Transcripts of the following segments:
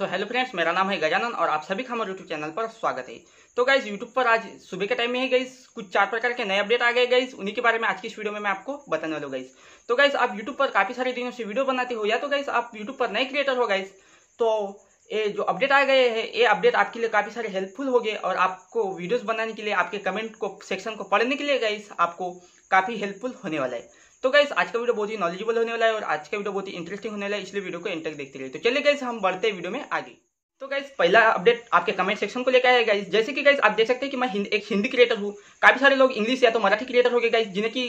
तो hello friends मेरा नाम है गजानन और आप सभी का हमारे यूट्यूब चैनल पर स्वागत है। तो गाइज़ यूट्यूब पर आज सुबह के टाइम में ही गाइज़ कुछ चार प्रकार के नए अपडेट आ गए गाइज़ उन्हीं के बारे में आज की इस वीडियो में मैं आपको बताने वाला हूँ गाइज़ तो गाइज़ आप यूट्यूब पर काफ़ी सारे दिनों से वीडियो बनाते हो या तो गाइज़ आप यूट्यूब पर नए क्रिएटर हो गाइज़ तो ये जो अपडेट आ गए हैं, ये अपडेट आपके लिए काफ़ी सारे हेल्पफुल हो गए और आपको वीडियोस बनाने के लिए, आपके कमेंट को सेक्शन को पढ़ने के लिए गाइज़ आपको काफ़ी हेल्पफुल होने वाला है। तो गाइस आज का वीडियो बहुत ही नॉलेजेबल होने वाला है और आज का वीडियो बहुत ही इंटरेस्टिंग होने वाला है इसलिए वीडियो को तक देखते रहिए। तो चलिए गाइस हम बढ़ते हैं वीडियो में आगे। तो गाइस पहला अपडेट आपके कमेंट सेक्शन को लेकर आया गाइस जैसे कि गाइस आप देख सकते हैं कि मैं हिंद, एक हिंदी क्रिएटर हूँ। काफ़ी सारे लोग इंग्लिश या तो मराठी क्रिएटर हो गए गाइस जिन्हें की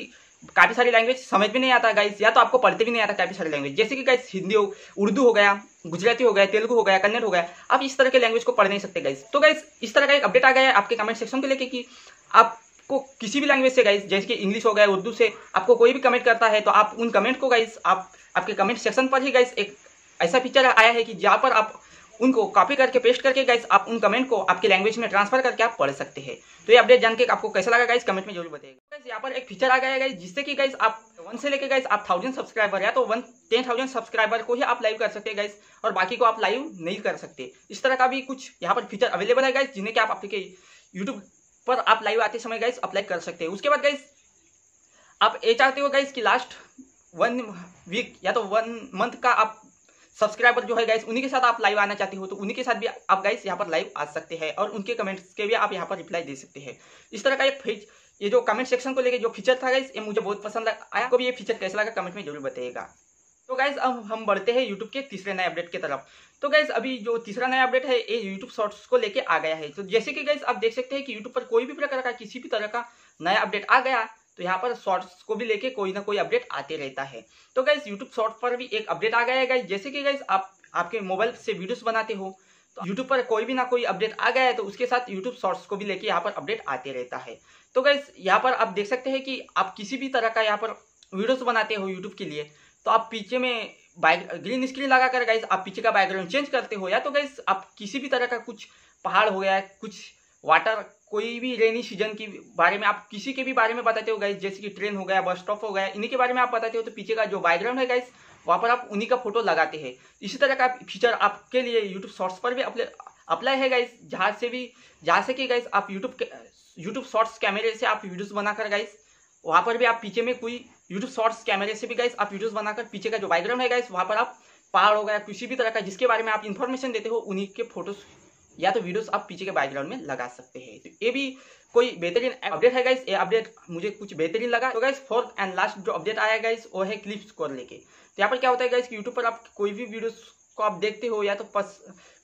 काफ़ी सारी लैंग्वेज समझ भी नहीं आता गाइस या तो आपको पढ़ते भी नहीं आता काफ़ी सारी लैंग्वेज जैसे कि गाइस हिंदी हो उर्दू हो गया गुजराती हो गया तेलुगु हो गया कन्नड़ हो गया आप इस तरह के लैंग्वेज को पढ़ नहीं सकते गाइस तो गाइस इस तरह का एक अपडेट आ गया है आपके कमेंट सेक्शन को लेकर कि आप को किसी भी लैंग्वेज से गाइस जैसे कि इंग्लिश हो गया, उर्दू से, आपको कोई भी कमेंट करता है तो आप उन कमेंट को गाइस आप, आपके कमेंट सेक्शन पर ही गाइस एक ऐसा फीचर आया है कि जहाँ पर आप उनको कॉपी करके पेस्ट करके गाइस आप उन कमेंट को आपके लैंग्वेज में ट्रांसफ़र करके आप पढ़ सकते हैं। तो ये अपडेट जान के आपको कैसा लगा गाइस कमेंट में ज़रूर बताइएगा। गाइस यहाँ पर एक फीचर आ गया गाइस जिससे कि गाइस आप वन से लेके गाइस आप थाउज़ेंड सब्सक्राइबर या तो वन टेन थाउज़ेंड सब्सक्राइबर को ही आप लाइव कर सकते गाइस और बाकी को आप लाइव नहीं कर सकते। इस तरह का भी कुछ यहाँ पर फीचर अवेलेबल है गाइस जिन्हें कि आप आपके यूट्यूब पर आप लाइव आते समय गाइस अप्लाई कर सकते हैं। उसके बाद गाइस आप ये चाहते हो गाइस कि लास्ट वन वीक या तो वन मंथ का आप सब्सक्राइबर जो है गाइस उन्हीं के साथ आप लाइव आना चाहते हो तो उन्हीं के साथ भी आप गाइस यहाँ पर लाइव आ सकते हैं और उनके कमेंट्स के भी आप यहाँ पर रिप्लाई दे सकते हैं। इस तरह का एक फीच ये जो कमेंट सेक्शन को लेकर जो फीचर था गाइस ये मुझे बहुत पसंद आया। को भी ये फीचर कैसा लगा कमेंट में ज़रूर बताइएगा। तो गाइज़ अब हम बढ़ते हैं यूट्यूब के तीसरे नए अपडेट की तरफ़। तो गैस अभी जो तीसरा नया अपडेट है, ये यूट्यूब शॉर्ट्स को लेके आ गया है। तो जैसे कि गाइज़ आप देख सकते हैं कि यूट्यूब पर कोई भी प्रकार का, किसी भी तरह का नया अपडेट आ गया तो यहाँ पर शॉर्ट्स को भी लेके कोई ना कोई अपडेट आते रहता है। तो गैस यूट्यूब शॉर्ट्स पर भी एक अपडेट आ गया है गाइज़ जैसे कि गाइज़ आप, आपके मोबाइल से वीडियोस बनाते हो तो यूट्यूब पर कोई भी ना कोई अपडेट आ गया है तो उसके साथ यूट्यूब शॉर्ट्स को भी लेके यहाँ पर अपडेट आते रहता है। तो गैस यहाँ पर आप देख सकते हैं कि आप किसी भी तरह का यहाँ पर वीडियोस बनाते हो यूट्यूब के लिए तो आप पीछे में ग्रीन स्क्रीन लगा कर गाइज़ आप पीछे का बैकग्राउंड चेंज करते हो, या तो गाइज़ आप किसी भी तरह का कुछ पहाड़ हो गया, कुछ वाटर कोई भी रेनी सीज़न के बारे में आप किसी के भी बारे में बताते हो गाइज़ जैसे कि ट्रेन हो गया बस स्टॉप हो गया, इन्हीं के बारे में आप बताते हो तो पीछे का जो बैकग्राउंड है गाइज़ वहाँ पर आप उन्हीं का फ़ोटो लगाते हैं। इसी तरह का फीचर आपके लिए यूट्यूब शॉर्ट्स पर भी अप्लाई है गाइज़ जहाँ से भी जहाँ से कि गाइज़ आप यूट्यूब यूट्यूब शॉर्ट्स कैमरे से आप वीडियोस बनाकर गाइज़ वहाँ पर भी आप पीछे में कोई यूट्यूब शॉर्ट्स कैमरे से भी गाइस आप वीडियोस बनाकर पीछे का जो बैकग्राउंड है गाइस वहाँ पर आप पहाड़ हो गया, किसी भी तरह का जिसके बारे में आप इन्फॉर्मेशन देते हो, उन्हीं के फ़ोटोज़ या तो वीडियोस आप पीछे के बैकग्राउंड में लगा सकते हैं। तो ये भी कोई बेहतरीन अपडेट है गाइस ये अपडेट मुझे कुछ बेहतरीन लगा। तो गाइस फोर्थ एंड लास्ट जो अपडेट आया गाइस वो है क्लिप्स को लेके। तो यहाँ पर क्या होता है गाइस कि यूट्यूब पर आप कोई भी वीडियोस को आप देखते हो या तो पस,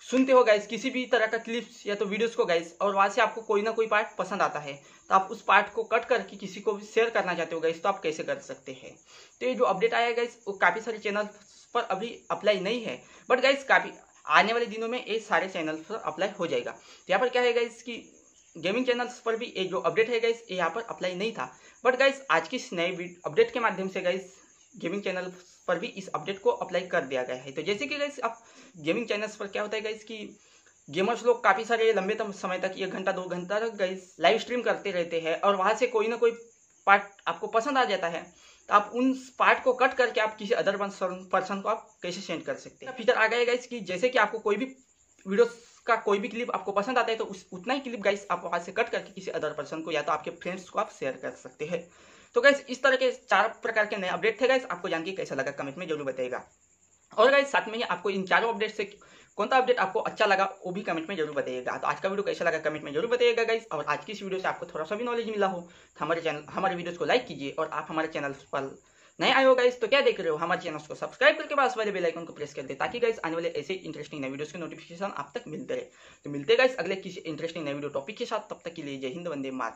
सुनते हो गाइस किसी भी तरह का क्लिप्स या तो वीडियोस को गाइस और वहाँ से आपको कोई ना कोई पार्ट पसंद आता है तो आप उस पार्ट को कट करके किसी को भी शेयर करना चाहते हो गाइस तो आप कैसे कर सकते हैं? तो ये जो अपडेट आया गाइस वो काफ़ी सारे चैनल पर अभी अप्लाई नहीं है बट गाइस काफ़ी, आने वाले दिनों में ये सारे चैनल पर अप्लाई हो जाएगा। तो यहाँ पर क्या है गाइस की गेमिंग चैनल्स पर भी ये जो अपडेट है गाइस ये यहाँ पर अप्लाई नहीं था बट गाइस आज की इस नए अपडेट के माध्यम से गाइस गेमिंग चैनल पर भी इस अपडेट को अप्लाई कर दिया गया है। तो जैसे कि गाइस अब गेमिंग चैनल्स पर क्या होता है गाइस कि गेमर्स लोग काफ़ी सारे लंबे समय तक, एक घंटा, दो घंटा तक गाइस लाइव स्ट्रीम करते रहते हैं और वहाँ से कोई ना कोई पार्ट आपको पसंद आ जाता है तो आप उन पार्ट को कट करके आप किसी अदर पर्सन को आप कैसे सेंड कर सकते हैं। फीचर आ गया गाइस कि जैसे कि आपको कोई भी वीडियो का कोई भी क्लिप आपको पसंद आता है तो उस, उतना ही क्लिप गाइस आप वहाँ से कट करके किसी अदर पर्सन को या तो आपके फ्रेंड्स को आप शेयर कर सकते हैं। तो गाइस इस तरह के चार प्रकार के नए अपडेट थे गाइस आपको जान के कैसा लगा कमेंट में ज़रूर बताएगा और गाइस साथ में ही आपको इन चारों अपडेट से कौन सा अपडेट आपको अच्छा लगा, वो भी कमेंट में ज़रूर बताइएगा। तो आज का वीडियो कैसा लगा कमेंट में ज़रूर बताइएगा गाइस और आज की इस वीडियो से आपको थोड़ा सा भी नॉलेज मिला हो तो हमारे चैनल हमारे वीडियोस को लाइक कीजिए, और आप हमारे चैनल पर नए आए हो गाइस तो क्या देख रहे हो, हमारे चैनल को सब्सक्राइब करके पास वाले बेल आइकन को प्रेस कर दे, ताकि गाइस आने वाले ऐसे इंटरेस्टिंग नए वीडियोस के नोटिफिकेशन आप तक मिलते रहे। तो मिलते गाइस अगले किसी इंटरेस्टिंग नए वीडियो टॉपिक के साथ, तब तक के लिए जय हिंद, वंदे मात